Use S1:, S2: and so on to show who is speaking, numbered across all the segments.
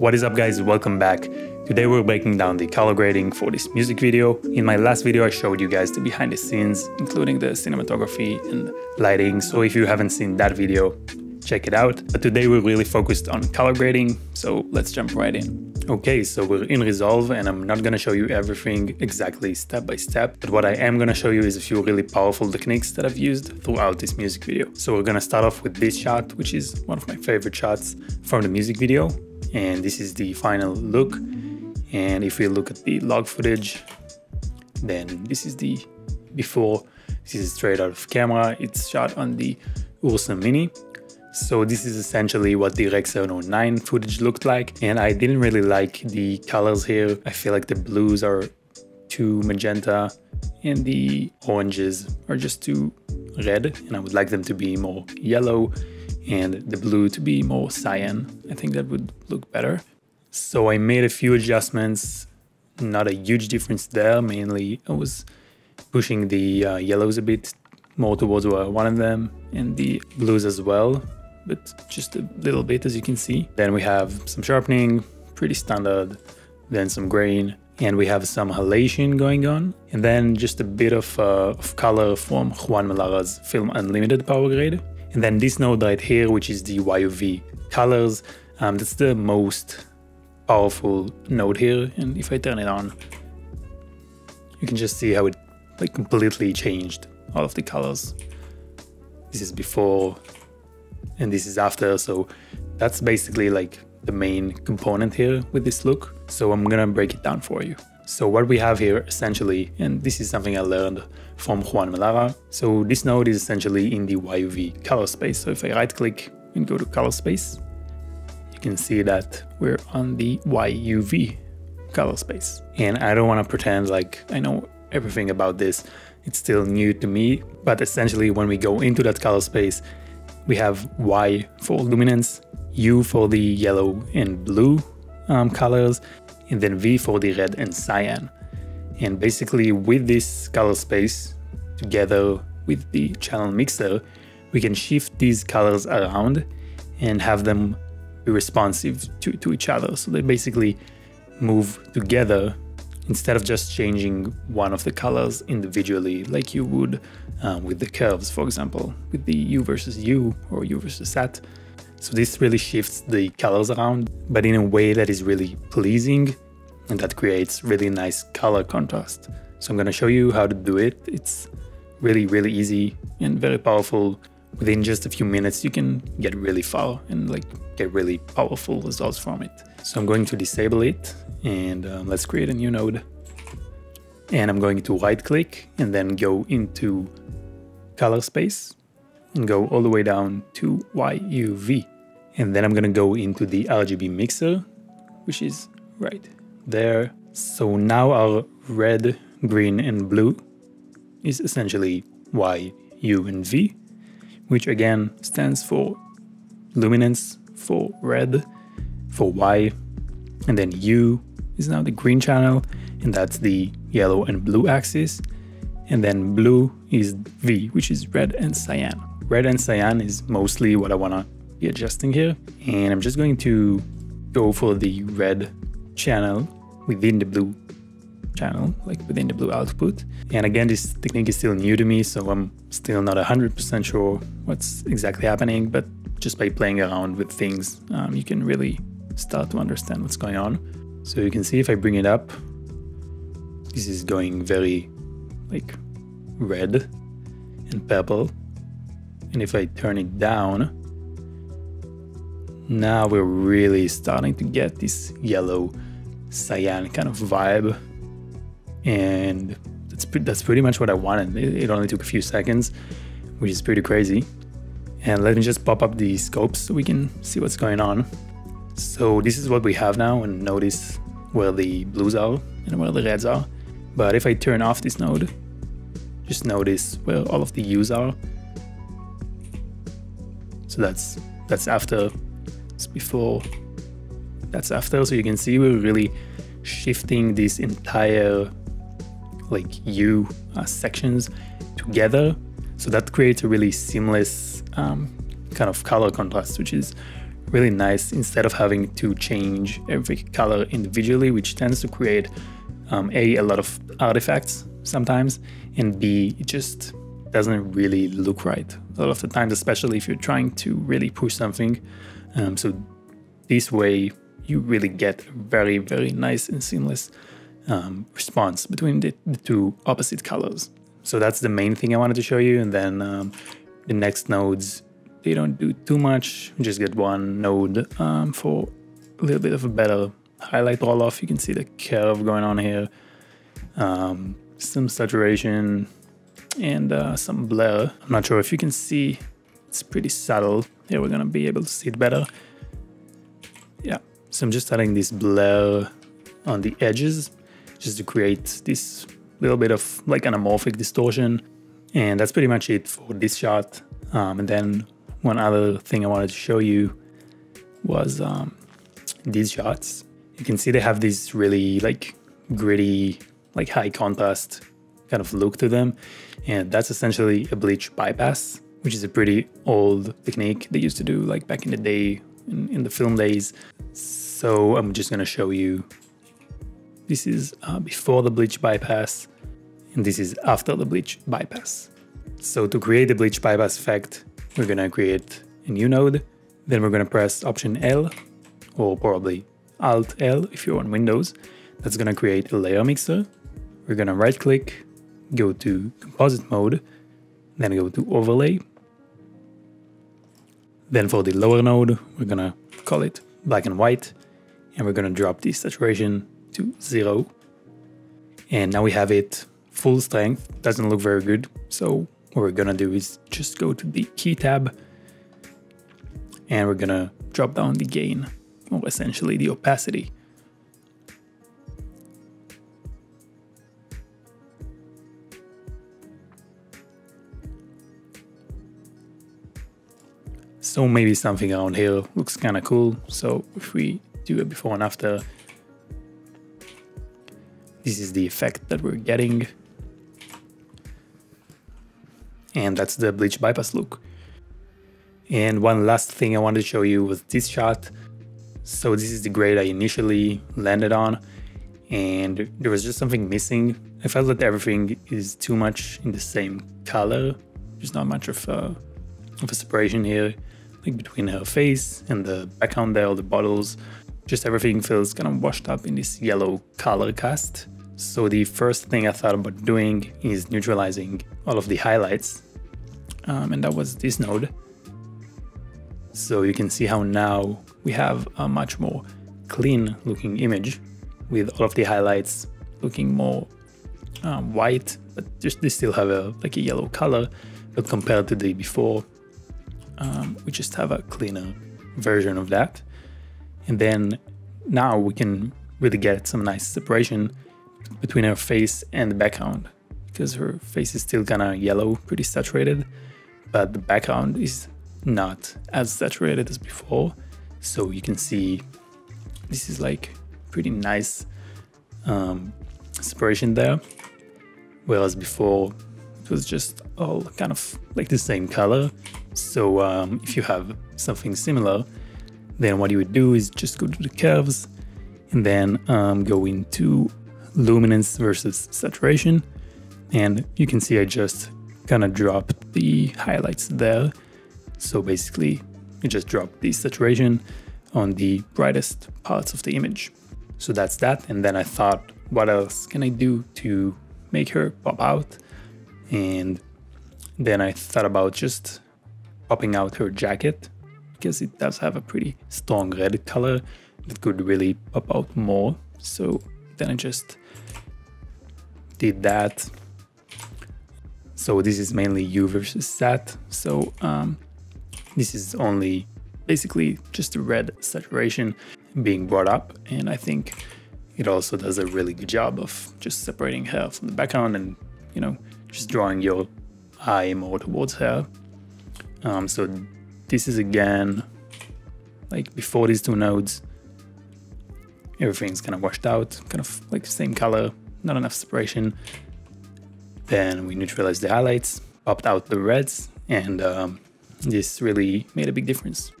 S1: What is up guys, welcome back. Today we're breaking down the color grading for this music video. In my last video I showed you guys the behind the scenes, including the cinematography and lighting, so if you haven't seen that video, check it out. But today we're really focused on color grading, so let's jump right in. Okay, so we're in Resolve and I'm not gonna show you everything exactly step by step, but what I am gonna show you is a few really powerful techniques that I've used throughout this music video. So we're gonna start off with this shot, which is one of my favorite shots from the music video. And this is the final look. And if we look at the log footage, then this is the before. This is straight out of camera. It's shot on the Ursa Mini. So this is essentially what the Rec 709 footage looked like and I didn't really like the colors here. I feel like the blues are too magenta and the oranges are just too red and I would like them to be more yellow and the blue to be more cyan. I think that would look better. So I made a few adjustments, not a huge difference there, mainly I was pushing the uh, yellows a bit more towards one of them and the blues as well but just a little bit as you can see. Then we have some sharpening, pretty standard, then some grain, and we have some halation going on, and then just a bit of, uh, of color from Juan Melara's Film Unlimited Power Grade. And then this node right here, which is the YUV colors, um, that's the most powerful node here. And if I turn it on, you can just see how it like completely changed all of the colors. This is before and this is after. So that's basically like the main component here with this look. So I'm gonna break it down for you. So what we have here essentially, and this is something I learned from Juan Melara. So this node is essentially in the YUV color space. So if I right click and go to color space, you can see that we're on the YUV color space. And I don't wanna pretend like I know everything about this. It's still new to me, but essentially when we go into that color space, we have Y for luminance, U for the yellow and blue um, colors, and then V for the red and cyan. And basically with this color space, together with the channel mixer, we can shift these colors around and have them be responsive to, to each other. So they basically move together instead of just changing one of the colors individually like you would um, with the curves, for example, with the hue versus hue or U versus Z. So this really shifts the colors around, but in a way that is really pleasing and that creates really nice color contrast. So I'm gonna show you how to do it. It's really, really easy and very powerful. Within just a few minutes, you can get really far and like get really powerful results from it. So I'm going to disable it and um, let's create a new node. And I'm going to right click and then go into color space and go all the way down to YUV. And then I'm gonna go into the RGB mixer, which is right there. So now our red, green and blue is essentially Y, U and V, which again stands for luminance for red, for Y, and then U is now the green channel, and that's the yellow and blue axis. And then blue is V, which is red and cyan. Red and cyan is mostly what I wanna be adjusting here. And I'm just going to go for the red channel within the blue channel, like within the blue output. And again, this technique is still new to me, so I'm still not 100% sure what's exactly happening, but just by playing around with things, um, you can really start to understand what's going on. So you can see if I bring it up, this is going very like red and purple. And if I turn it down, now we're really starting to get this yellow cyan kind of vibe. And that's, that's pretty much what I wanted. It, it only took a few seconds, which is pretty crazy. And let me just pop up the scopes so we can see what's going on. So this is what we have now and notice where the blues are and where the reds are. But if I turn off this node, just notice where all of the hues are. That's that's after, it's before, that's after. So you can see we're really shifting this entire like hue uh, sections together. So that creates a really seamless um, kind of color contrast, which is really nice instead of having to change every color individually, which tends to create um, a a lot of artifacts sometimes, and b it just doesn't really look right a lot of the times, especially if you're trying to really push something. Um, so this way, you really get a very very nice and seamless um, response between the, the, two opposite colors. So that's the main thing I wanted to show you, and then um, the next nodes they don't do too much. Just get one node um, for a little bit of a better highlight roll off. You can see the curve going on here. Um, some saturation and uh, some blur. I'm not sure if you can see, it's pretty subtle. Here we're gonna be able to see it better. Yeah, so I'm just adding this blur on the edges just to create this little bit of like anamorphic distortion. And that's pretty much it for this shot. Um, and then one other thing I wanted to show you was um, these shots. You can see they have this really like gritty, like high contrast kind of look to them. And that's essentially a bleach bypass, which is a pretty old technique they used to do like back in the day, in, in the film days. So I'm just gonna show you. This is uh, before the bleach bypass, and this is after the bleach bypass. So to create the bleach bypass effect, we're gonna create a new node, then we're gonna press Option L, or probably Alt L if you're on Windows. That's gonna create a layer mixer. We're gonna right click, go to composite mode, then go to overlay. Then for the lower node, we're gonna call it black and white, and we're gonna drop the saturation to zero. And now we have it full strength, doesn't look very good. So what we're gonna do is just go to the key tab and we're gonna drop down the gain, or essentially the opacity. So maybe something around here looks kind of cool. So if we do a before and after, this is the effect that we're getting. And that's the bleach bypass look. And one last thing I wanted to show you was this shot. So this is the grade I initially landed on and there was just something missing. I felt that everything is too much in the same color. There's not much of a, of a separation here like between her face and the background there, all the bottles. Just everything feels kind of washed up in this yellow color cast. So the first thing I thought about doing is neutralizing all of the highlights. Um, and that was this node. So you can see how now we have a much more clean looking image with all of the highlights looking more um, white, but just they still have a like a yellow color. But compared to the before, um, we just have a cleaner version of that. And then now we can really get some nice separation between her face and the background because her face is still kind of yellow, pretty saturated, but the background is not as saturated as before. So you can see this is like pretty nice um, separation there. Whereas before was just all kind of like the same color. So um, if you have something similar, then what you would do is just go to the curves and then um, go into luminance versus saturation. And you can see I just kind of dropped the highlights there. So basically, you just drop the saturation on the brightest parts of the image. So that's that. And then I thought, what else can I do to make her pop out? And then I thought about just popping out her jacket because it does have a pretty strong red color that could really pop out more. So then I just did that. So this is mainly hue versus sat. So um, this is only basically just the red saturation being brought up. And I think it also does a really good job of just separating her from the background and, you know, just drawing your eye more towards her. Um, so this is again, like before these two nodes, everything's kind of washed out, kind of like same color, not enough separation. Then we neutralized the highlights, popped out the reds, and um, this really made a big difference.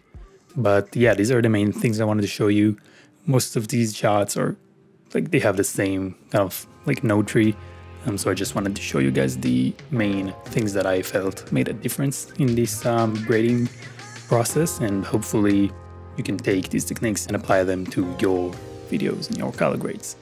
S1: But yeah, these are the main things I wanted to show you. Most of these shots are like they have the same kind of like node tree. Um, so I just wanted to show you guys the main things that I felt made a difference in this um, grading process and hopefully you can take these techniques and apply them to your videos and your color grades.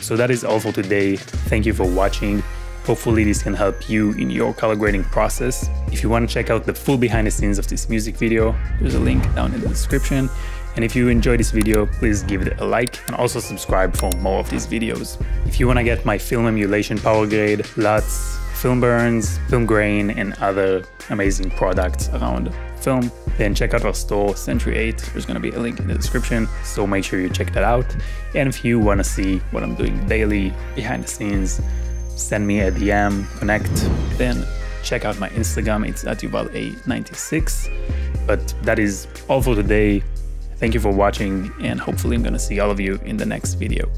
S1: So that is all for today. Thank you for watching. Hopefully this can help you in your color grading process. If you want to check out the full behind the scenes of this music video, there's a link down in the description. And if you enjoyed this video, please give it a like and also subscribe for more of these videos. If you want to get my film emulation power grade, LUTs, film burns, film grain, and other amazing products around film, then check out our store, Century 8. There's going to be a link in the description, so make sure you check that out. And if you want to see what I'm doing daily, behind the scenes, send me a DM, connect, then check out my Instagram. It's at yuvala96. But that is all for today. Thank you for watching, and hopefully, I'm going to see all of you in the next video.